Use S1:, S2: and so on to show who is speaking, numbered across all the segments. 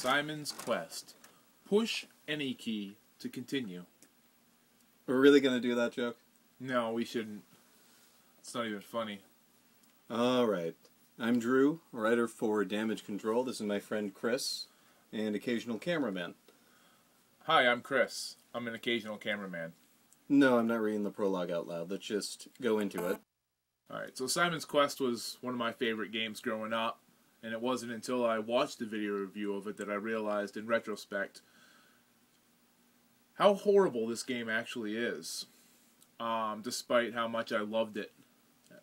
S1: Simon's Quest. Push any key to continue.
S2: We're really gonna do that joke?
S1: No, we shouldn't. It's not even funny.
S2: All right. I'm Drew, writer for Damage Control. This is my friend Chris, and occasional cameraman.
S1: Hi, I'm Chris. I'm an occasional cameraman.
S2: No, I'm not reading the prologue out loud. Let's just go into it.
S1: Alright, so Simon's Quest was one of my favorite games growing up, and it wasn't until I watched the video review of it that I realized in retrospect how horrible this game actually is, um, despite how much I loved it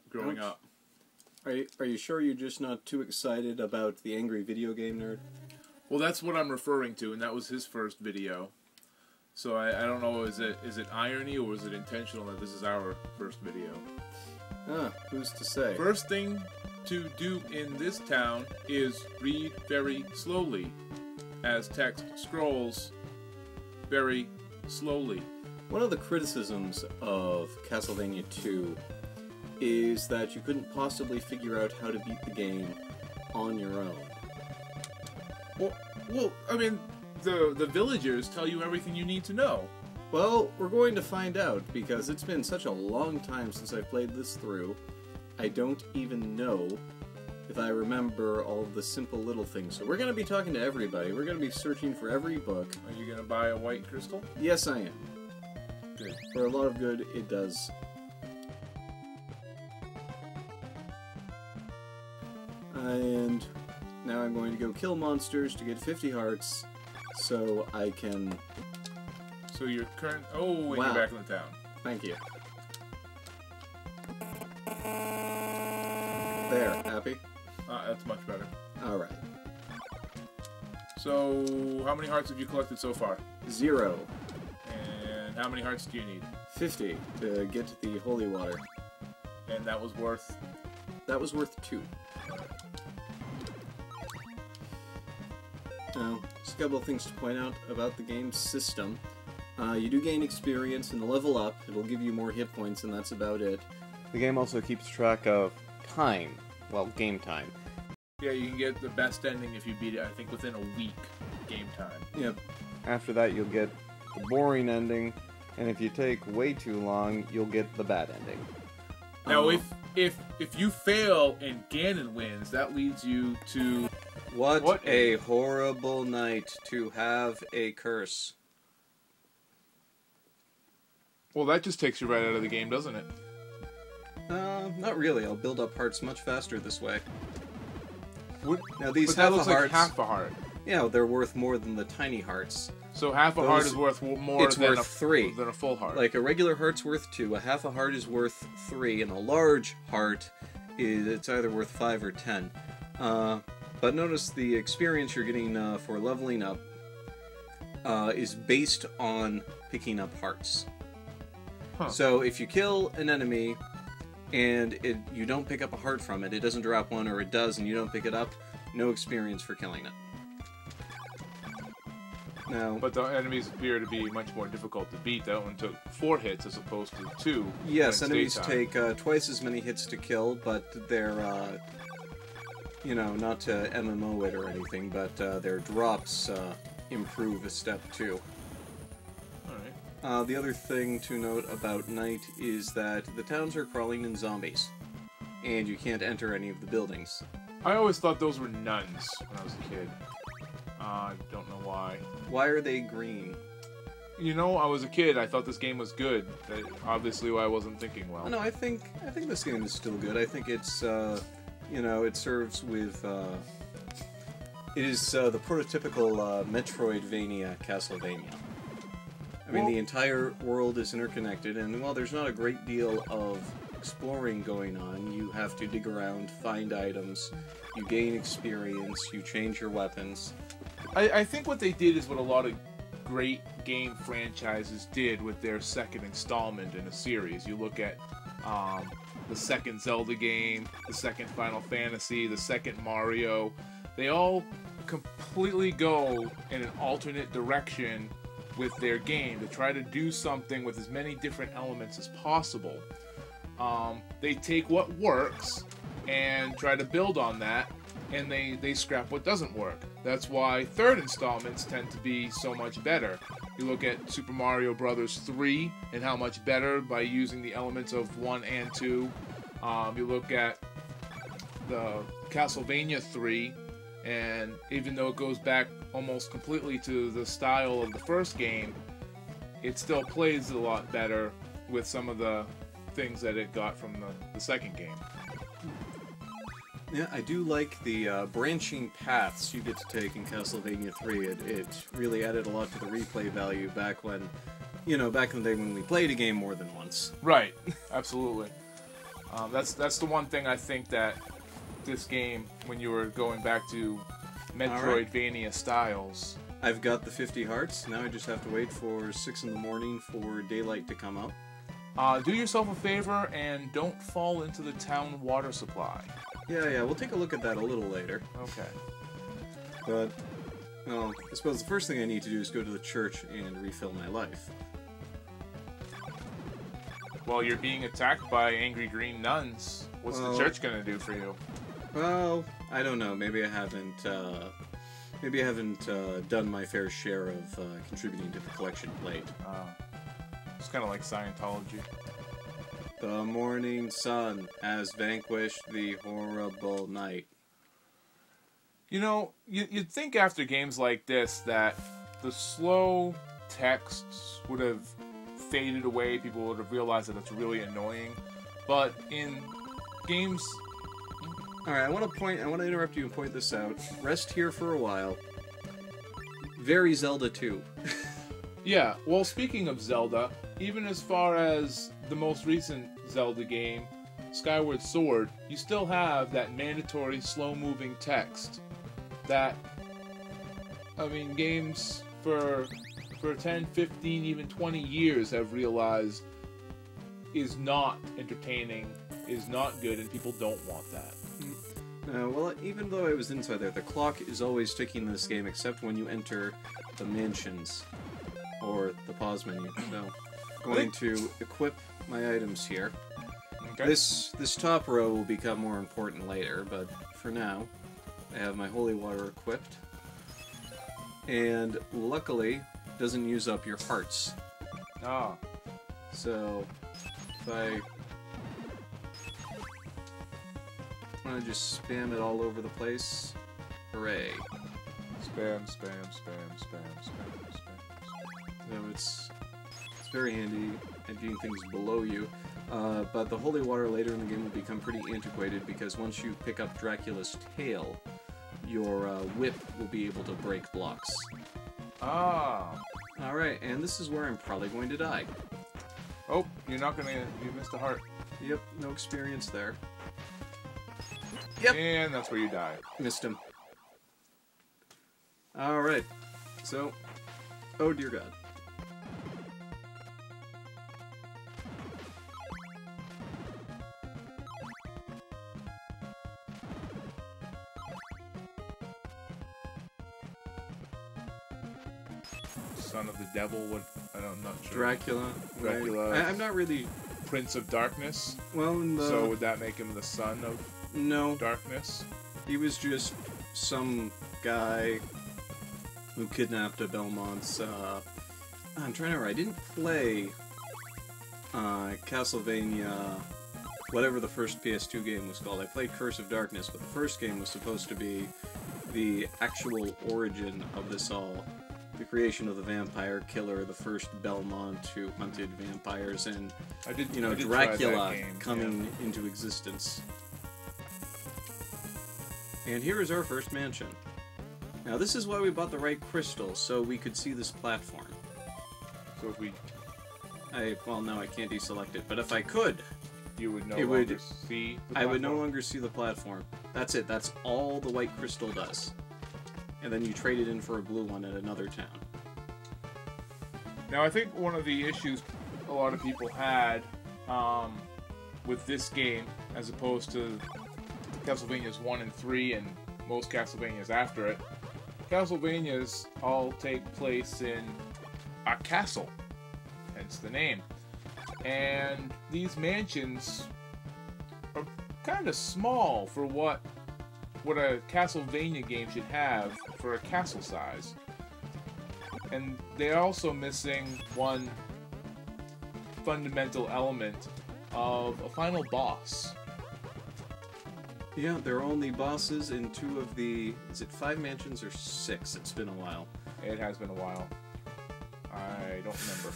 S1: growing
S2: Ouch.
S1: up.
S2: Are you, are you sure you're just not too excited about the angry video game nerd?
S1: Well, that's what I'm referring to, and that was his first video. So I, I don't know, is it is it irony or is it intentional that this is our first video?
S2: Ah, who's to say?
S1: First thing to do in this town is read very slowly, as text scrolls very slowly.
S2: One of the criticisms of Castlevania 2 is that you couldn't possibly figure out how to beat the game on your own.
S1: Well, well, I mean, the the villagers tell you everything you need to know.
S2: Well, we're going to find out because it's been such a long time since I played this through. I don't even know if I remember all the simple little things. So we're going to be talking to everybody. We're going to be searching for every book.
S1: Are you gonna buy a white crystal?
S2: Yes, I am.
S1: Good.
S2: For a lot of good, it does. And now I'm going to go kill monsters to get 50 hearts so I can.
S1: So your current. Oh, and
S2: Wow.
S1: you're back in the town.
S2: Thank you. There, happy?
S1: Uh, that's much better.
S2: Alright.
S1: So, how many hearts have you collected so far?
S2: Zero.
S1: And how many hearts do you need?
S2: 50 to get to the holy water.
S1: And that was worth.
S2: That was worth two. Now, just a couple of things to point out about the game's system. Uh, you do gain experience and level up. It'll give you more hit points, and that's about it.
S3: The game also keeps track of time, well, game time.
S1: Yeah, you can get the best ending if you beat it. I think within a week game time.
S2: Yep.
S3: After that, you'll get the boring ending, and if you take way too long, you'll get the bad ending.
S1: Now,
S2: Oh.
S1: if if if you fail and Ganon wins, that leads you to
S2: What,
S1: What
S2: a horrible night to have a curse.
S1: well, that just takes you right out of the game, doesn't it?
S2: Uh, not really. I'll build up hearts much faster this way.
S1: What?
S2: Now these
S1: But that
S2: half
S1: looks
S2: a
S1: like half a heart.
S2: yeah, they're worth more than the tiny hearts.
S1: So half a heart is worth more
S2: it's
S1: than
S2: worth
S1: a,
S2: three.
S1: than a full heart.
S2: Like a regular heart's worth two, a half a heart is worth three, and a large heart is it's either worth five or ten. Uh, but notice the experience you're getting uh, for leveling up uh, is based on picking up hearts.
S1: Huh.
S2: So if you kill an enemy and it you don't pick up a heart from it, it doesn't drop one, or it does and you don't pick it up, no experience for killing it. Now,
S1: but the enemies appear to be much more difficult to beat. That one took four hits as opposed to two.
S2: Yes, enemies take uh, twice as many hits to kill, but they're, uh, you know, not to MMO it or anything, but uh, their drops uh, improve a step too. Uh, the other thing to note about night is that the towns are crawling in zombies, and you can't enter any of the buildings.
S1: I always thought those were nuns when I was a kid. Uh, I don't know why.
S2: Why are they green?
S1: You know, I was a kid. I thought this game was good. That obviously, why I wasn't thinking well.
S2: No, I think I think this game is still good. I think it's uh, you know it serves with uh, it is uh, the prototypical uh, Metroidvania Castlevania. I mean, the entire world is interconnected, and while there's not a great deal of exploring going on, you have to dig around, find items, you gain experience, you change your weapons.
S1: I, I think what they did is what a lot of great game franchises did with their second installment in a series. You look at um, the second Zelda game, the second Final Fantasy, the second Mario. They all completely go in an alternate direction with their game to try to do something with as many different elements as possible. Um, they take what works and try to build on that and they, they scrap what doesn't work. That's why third installments tend to be so much better. You look at Super Mario Brothers 3 and how much better by using the elements of 1 and 2. Um, you look at the Castlevania 3, and even though it goes back almost completely to the style of the first game, it still plays a lot better with some of the things that it got from the, the second game.
S2: Yeah, I do like the uh, branching paths you get to take in Castlevania 3. It, it really added a lot to the replay value back when, you know, back in the day when we played a game more than once.
S1: Right, absolutely. Um, that's that's the one thing I think that this game, when you were going back to Metroidvania styles,
S2: I've got the 50 hearts. Now I just have to wait for 6 in the morning for daylight to come up.
S1: uh, do yourself a favor and don't fall into the town water supply.
S2: Yeah, yeah, we'll take a look at that a little later.
S1: Okay.
S2: But, well, I suppose the first thing I need to do is go to the church and refill my life.
S1: Well, you're being attacked by angry green nuns. What's
S2: Well-
S1: the church gonna do for you?
S2: Well, I don't know. Maybe I haven't. Uh, maybe I haven't uh, done my fair share of uh, contributing to the collection plate.
S1: Uh, it's kind of like Scientology.
S2: The morning sun has vanquished the horrible night.
S1: You know, you, you'd think after games like this that the slow texts would have faded away, people would have realized that it's really annoying. But in games.
S2: All right, I want to point. I want to interrupt you and point this out. Rest here for a while. Very Zelda 2.
S1: Yeah, well, speaking of Zelda, even as far as the most recent Zelda game, Skyward Sword, you still have that mandatory slow moving text that I mean games for for 10, 15, even 20 years have realized is not entertaining, is not good and people don't want that.
S2: Uh, well, even though I was inside there, the clock is always ticking in this game, except when you enter the mansions or the pause menu. So, going to equip my items here.
S1: Okay?
S2: This this top row will become more important later, but for now, I have my holy water equipped, and luckily doesn't use up your hearts.
S1: Ah,
S2: So if I want to just spam it all over the place, hooray!
S1: spam, spam, spam, spam, spam, spam.
S2: So it's it's very handy at getting things below you. Uh, but the holy water later in the game will become pretty antiquated because once you pick up Dracula's nail, your uh, whip will be able to break blocks.
S1: Ah.
S2: Alright, and this is where I'm probably going to die.
S1: Oh, you're not gonna. You missed a heart.
S2: Yep, no experience there.
S1: And that's where you die.
S2: Missed him. Alright, so. Oh dear god.
S1: Son of the devil. What? I don't, I'm not sure.
S2: Dracula.
S1: Dracula.
S2: I, I'm not really.
S1: Prince of Darkness.
S2: Well, the.
S1: So would that make him the son of
S2: no,
S1: darkness?
S2: he was just some guy who kidnapped a Belmont's. Uh, I'm trying to remember. I didn't play uh, Castlevania, whatever the first PS2 game was called. I played Curse of Darkness, but the first game was supposed to be the actual origin of this all. The creation of the vampire killer, the first Belmont who hunted vampires, and
S1: I did.
S2: you know
S1: I did try that
S2: Dracula coming into existence. And here is our first mansion. Now this is why we bought the white crystal, so we could see this platform.
S1: So if we,
S2: I well no, I can't deselect it, but if I could,
S1: you would no
S2: It
S1: longer
S2: would-
S1: see. The
S2: I would no longer see the platform. That's it. That's all the white crystal does. And then you trade it in for a blue one at another town.
S1: Now I think one of the issues a lot of people had um, with this game, as opposed to Castlevania's one and three, and most Castlevanias after it, Castlevanias all take place in a castle, hence the name. And these mansions are kind of small for what what a Castlevania game should have for a castle size. And they're also missing one fundamental element of a final boss.
S2: Yeah, there are only bosses in two of the. Is it five mansions or six? It's been a while.
S1: It has been a while. I don't remember.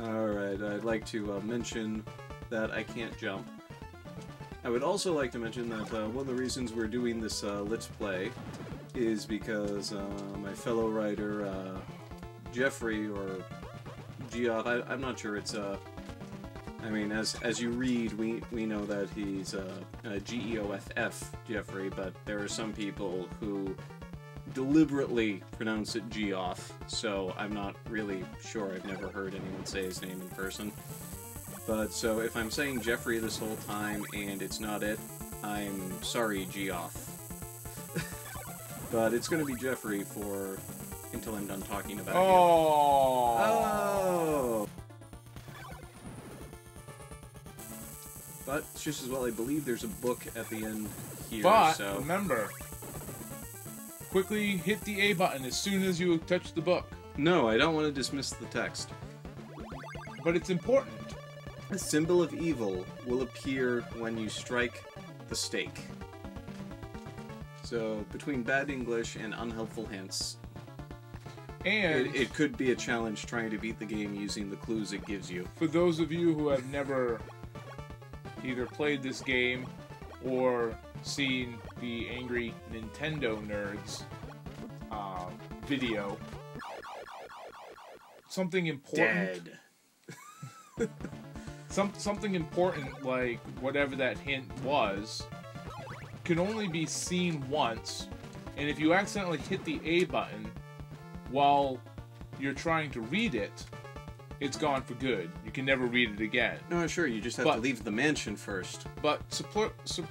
S2: Alright, I'd like to uh, mention that I can't jump. I would also like to mention that uh, one of the reasons we're doing this uh, Let's Play is because uh, my fellow writer, uh, Jeffrey, or Geoff, I, I'm not sure, it's, uh, I mean, as as you read, we, we know that he's uh, uh, G-E-O-F-F, Jeffrey, but there are some people who deliberately pronounce it Geoff, so I'm not really sure. I've never heard anyone say his name in person. But so if I'm saying Jeffrey this whole time and it's not it, I'm sorry, Geoff. but it's gonna be Jeffrey for until I'm done talking about you.
S1: Oh.
S2: Oh! But it's just as well, I believe there's a book at the end here,
S1: But
S2: so
S1: remember, quickly hit the A button as soon as you touch the book.
S2: no, I don't want to dismiss the text.
S1: But it's important.
S2: A symbol of evil will appear when you strike the stake. So, between bad English and unhelpful hints,
S1: And
S2: it, it could be a challenge trying to beat the game using the clues it gives you.
S1: for those of you who have never either played this game or seen the Angry Nintendo Nerds um, video, something important. Some something important like whatever that hint was can only be seen once, and if you accidentally hit the A button while you're trying to read it, it's gone for good. You can never read it again.
S2: No, sure, you just have to leave the mansion first.
S1: But support. Su-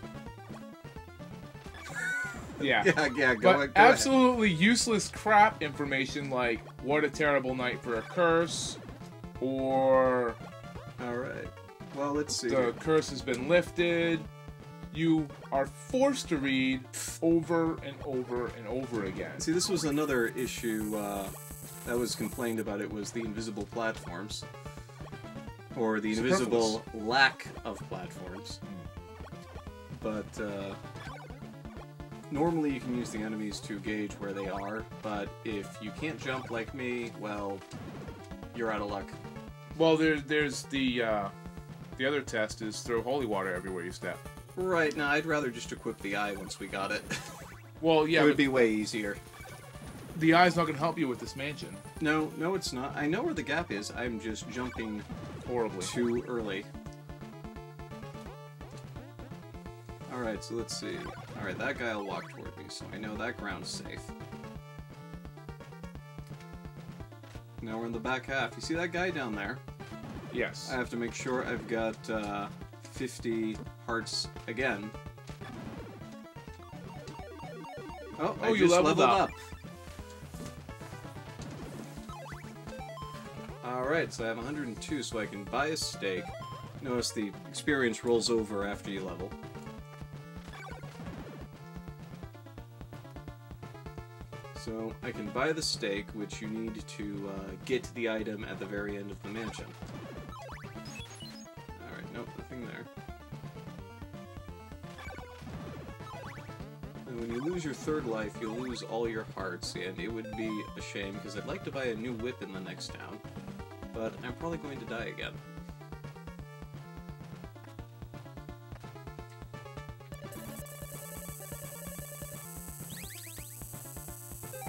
S1: yeah.
S2: Yeah, yeah, go,
S1: But
S2: go ahead.
S1: absolutely useless crap information like what a terrible night for a curse, or
S2: Alright. Well, let's see.
S1: the curse has been lifted. You are forced to read over and over and over again.
S2: See, this was another issue uh, that was complained about. It was the invisible platforms, or the invisible lack of platforms. But uh, normally, you can use the enemies to gauge where they are. But if you can't jump like me, well, you're out of luck.
S1: Well, there, there's the uh, the other test is throw holy water everywhere you step.
S2: Right now, I'd rather just equip the eye once we got it.
S1: Well, yeah,
S2: it would be way easier.
S1: The eye's not going to help you with this mansion
S2: No, no, it's not. I know where the gap is. I'm just jumping
S1: horribly.
S2: too early. Alright, so let's see. Alright, that guy will walk toward me, so I know that ground's safe. Now we're in the back half. You see that guy down there?
S1: Yes.
S2: I have to make sure I've got uh, 50 hearts again. Oh, I
S1: Oh, you
S2: just
S1: leveled
S2: leveled
S1: up.
S2: up. Alright, so I have 102, so I can buy a stake. Notice the experience rolls over after you level. So I can buy the stake, which you need to uh, get the item at the very end of the mansion. Alright, nope, nothing there. And when you lose your third life, you'll lose all your hearts, and it would be a shame, because I'd like to buy a new whip in the next town, but I'm probably going to die again.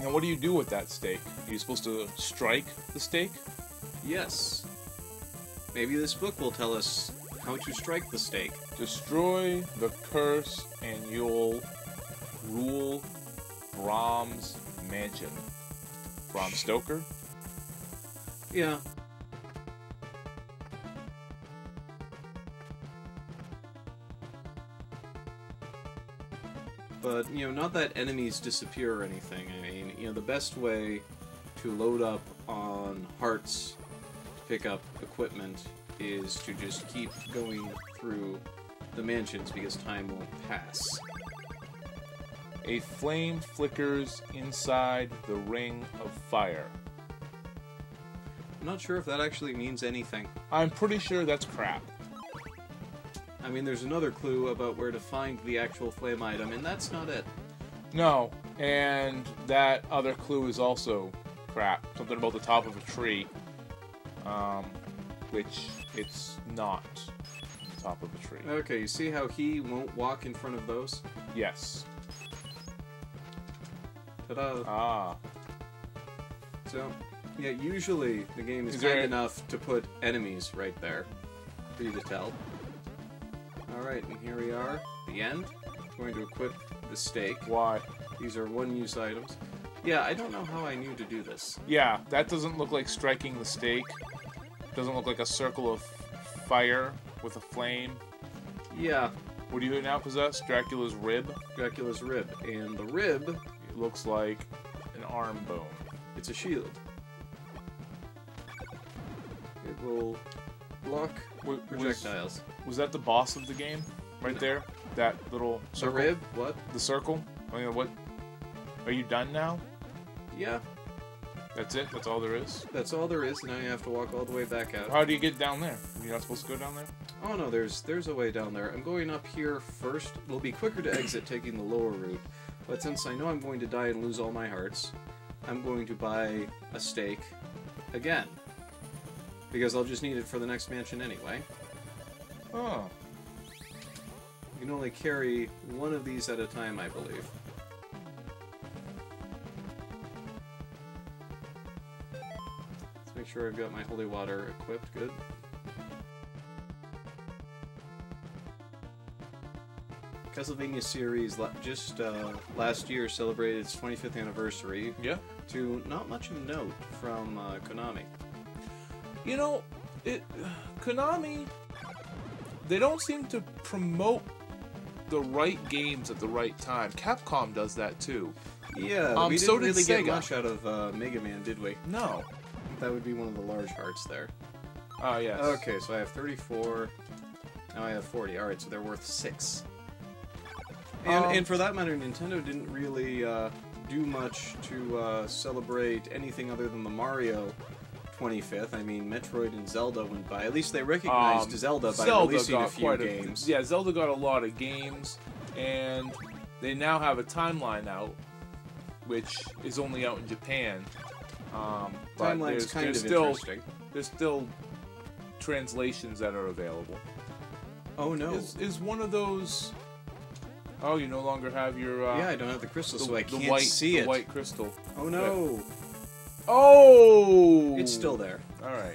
S1: Now, what do you do with that stake? Are you supposed to strike the stake?
S2: Yes. Maybe this book will tell us how to strike the stake.
S1: Destroy the curse, and you'll rule Brahm's mansion. Bram Stoker?
S2: Yeah. But, you know, not that enemies disappear or anything. I mean, you know, the best way to load up on hearts to pick up equipment is to just keep going through the mansions because time won't pass.
S1: A flame flickers inside the ring of fire.
S2: I'm not sure if that actually means anything.
S1: I'm pretty sure that's crap.
S2: I mean, there's another clue about where to find the actual flame item, and that's not it.
S1: No, and that other clue is also crap. Something about the top of a tree, um, which it's not the top of a tree.
S2: Okay, you see how he won't walk in front of those?
S1: Yes.
S2: Ta-da!
S1: Ah.
S2: So, yeah, usually the game is,
S1: Is
S2: kind
S1: there-
S2: enough to put enemies right there for you to tell. Alright, and here we are, the end. going to equip the stake.
S1: Why?
S2: These are one-use items. Yeah, I don't know how I knew to do this.
S1: Yeah, that doesn't look like striking the stake. Doesn't look like a circle of fire with a flame.
S2: Yeah,
S1: What do you now possess? Dracula's rib.
S2: Dracula's rib. And the rib,
S1: It looks like an arm bone.
S2: it's a shield. It will block
S1: Was,
S2: projectiles.
S1: was that the boss of the game? Right there? That little
S2: The
S1: circle?
S2: rib? What?
S1: The circle? Oh, I mean, what? Are you done now?
S2: Yeah,
S1: That's it? That's all there is?
S2: that's all there is. Now you have to walk all the way back out.
S1: How do you get down there? You're not supposed to go down there?
S2: Oh no, there's there's a way down there. I'm going up here first. It'll be quicker to exit taking the lower route. But since I know I'm going to die and lose all my hearts, I'm going to buy a stake again. Because I'll just need it for the next mansion anyway.
S1: Oh.
S2: You can only carry one of these at a time, I believe. Let's make sure I've got my holy water equipped. Good. Castlevania series just uh, last year celebrated its 25th anniversary
S1: Yeah.
S2: to not much of note from uh, Konami.
S1: You know, it Konami they don't seem to promote the right games at the right time. Capcom does that too.
S2: Yeah,
S1: Um,
S2: we
S1: so
S2: didn't
S1: did
S2: really get much out of uh, Mega Man, did we?
S1: No.
S2: That would be one of the large hearts there.
S1: Ah, yes.
S2: Okay, so I have 34. Now I have 40. Alright, so they're worth 6. And,
S1: Um,
S2: and for that matter, Nintendo didn't really uh, do much to uh, celebrate anything other than the Mario 25th. I mean, Metroid and Zelda went by. At least they recognized
S1: Um,
S2: Zelda by
S1: Zelda
S2: releasing a few games.
S1: yeah, Zelda got a lot of games, and they now have a timeline out, which is only out in Japan. Um, but
S2: Timeline's
S1: there's,
S2: kind
S1: there's
S2: of
S1: still
S2: interesting.
S1: there's still translations that are available.
S2: Oh no.
S1: Is is one of those? Oh, you no longer have your uh,
S2: yeah, I don't have the crystal,
S1: the,
S2: so I
S1: the
S2: can't
S1: white
S2: see
S1: the
S2: it.
S1: white crystal.
S2: Oh no.
S1: Oh,
S2: It's still there.
S1: All right.